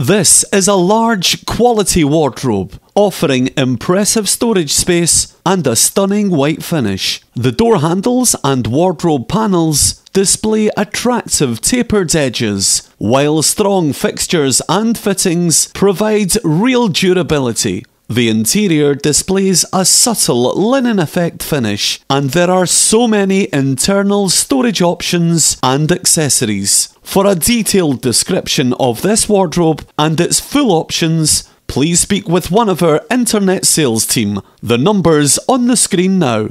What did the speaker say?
This is a large quality wardrobe offering impressive storage space and a stunning white finish. The door handles and wardrobe panels display attractive tapered edges, while strong fixtures and fittings provide real durability. The interior displays a subtle linen effect finish, and there are so many internal storage options and accessories. For a detailed description of this wardrobe and its full options, please speak with one of our internet sales team. The number's on the screen now.